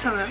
是吗？